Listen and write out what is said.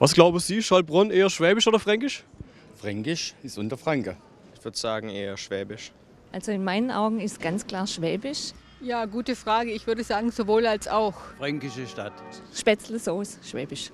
Was glauben Sie, Schallbrunn eher schwäbisch oder fränkisch? Fränkisch ist unter Franke. Ich würde sagen eher schwäbisch. Also in meinen Augen ist ganz klar schwäbisch. Ja, gute Frage. Ich würde sagen sowohl als auch. Fränkische Stadt. Spätzle Soße, schwäbisch.